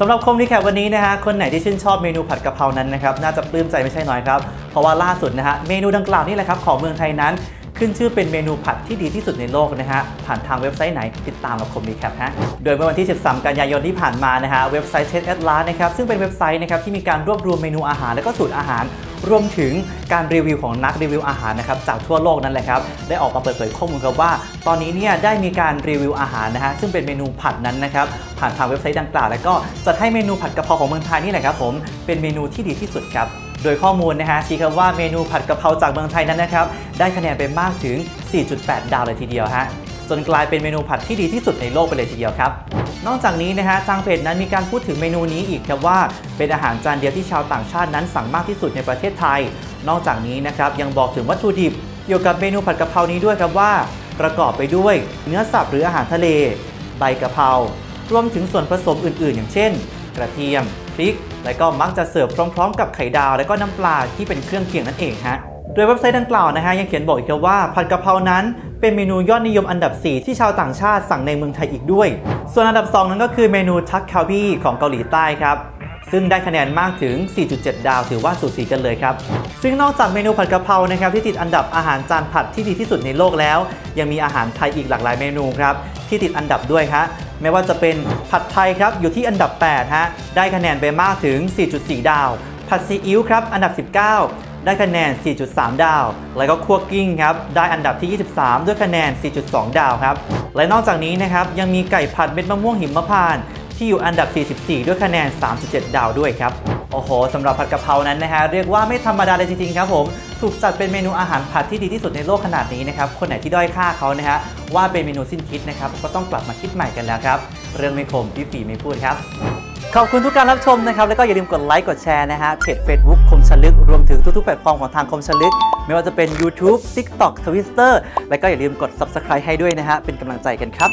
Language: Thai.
สำหรับคม Recap วันนี้นะฮะคนไหนที่ชื่นชอบเมนูผัดกะเพรานั้นนะครับน่าจะปลื้มใจไม่ใช่น้อยครับเพราะว่าล่าสุดนะฮะเมนูดังกล่าวนี่แหละครับของเมืองไทยนั้น ขึ้นชื่อเป็นเมนูผัดที่ดีที่สุดในโลกนะฮะผ่านทางเว็บไซต์ไหนติดตามกับคม Recap ฮะโดยเมื่อวันที่ 13 กันยายนที่ผ่านมานะฮะเว็บไซต์ TasteAtlas นะครับซึ่งเป็นเว็บไซต์นะครับที่มีการรวบรวมเมนูอาหารและก็สูตรอาหาร รวมถึงการรีวิวของนักรีวิวอาหารนะครับจากทั่วโลกนั่นแหละครับได้ออกมาเปิดเผยข้อมูลครับว่า ตอนนี้เนี่ยได้มีการรีวิวอาหารนะฮะซึ่งเป็นเมนูผัดนั้นนะครับผ่านทางเว็บไซต์ดังกล่าว แล้วก็จัดให้เมนูผัดกะเพราของเมืองไทยนี่แหละครับผมเป็นเมนูที่ดีที่สุดครับโดยข้อมูลนะฮะชี้ครับว่าเมนูผัดกะเพราจากเมืองไทยนั้นนะครับได้คะแนนไปมากถึง4.8 ดาวเลยทีเดียวฮะ จนกลายเป็นเมนูผัดที่ดีที่สุดในโลกไปเลยทีเดียวครับ นอกจากนี้นะฮะทางเพจนั้นมีการพูดถึงเมนูนี้อีกครับว่า เป็นอาหารจานเดียวที่ชาวต่างชาตินั้นสั่งมากที่สุดในประเทศไทย นอกจากนี้นะครับยังบอกถึงวัตถุดิบเกี่ยวกับเมนูผัดกะเพรานี้ด้วยครับว่า ประกอบไปด้วย เนื้อสับหรืออาหารทะเล ใบกะเพรารวมถึงส่วนผสมอื่น ๆ อย่างเช่น กระเทียมพริก และก็มักจะเสิร์ฟพร้อม ๆ กับไข่ดาว และก็น้ำปลาที่เป็นเครื่องเคียงนั่นเองฮะ ดยเว็บไซต์ดังกล่าวนะฮะยังเขียนบอกอีกว่าผัดกะเพรานั้นเป็นเมนูยอดนิยมอันดับ 4 ที่ชาวต่างชาติสั่งในเมืองไทยอีกด้วย ส่วนอันดับ 2 นั้นก็คือเมนูทักคาบีของเกาหลีใต้ครับซึ่งได้คะแนนมากถึง 4.7 ดาวถือว่าสูสีกันเลยครับ ซึ่งนอกจากเมนูผัดกะเพรานะครับที่ติดอันดับอาหารจานผัดที่ดีที่สุดในโลกแล้ว ยังมีอาหารไทยอีกหลากหลายเมนูครับที่ติดอันดับด้วยฮะไม่ว่าจะเป็นผัดไทยครับอยู่ที่อันดับ8ฮะได้คะแนนไปมากถึง 4.4 ดาว ผัดซีอิ๊วครับอันดับ 19 ได้คะแนน 4.3 ดาว แล้วก็คั่วกิ้งครับ ได้อันดับที่ 23 ด้วยคะแนน 4.2 ดาวครับ และนอกจากนี้นะครับ ยังมีไก่ผัดเม็ดมะม่วงหิมพานต์ที่อยู่อันดับ 44 ด้วยคะแนน 3.7 ดาวด้วยครับ โอ้โหสำหรับผัดกะเพรานั้นนะฮะ เรียกว่าไม่ธรรมดาเลยจริงๆครับผม ถูกจัดเป็นเมนูอาหารผัดที่ดีที่สุดในโลกขนาดนี้นะครับ คนไหนที่ด้อยค่าเขานะฮะ ว่าเป็นเมนูสิ้นคิดนะครับ ก็ต้องกลับมาคิดใหม่กันแล้วครับ เรื่องไม่คมพี่ฝีไม่พูดครับ ขอบคุณทุกการรับชมนะครับ แล้วก็อย่าลืมกดไลค์กดแชร์นะฮะเพจ Facebook คมชัดลึก รวมถึงทุกๆแพลตฟอร์มของทางคมชัดลึก ไม่ว่าจะเป็น YouTube TikTok Twitter และก็อย่าลืมกด Subscribe ให้ด้วยนะฮะเป็นกำลังใจกันครับ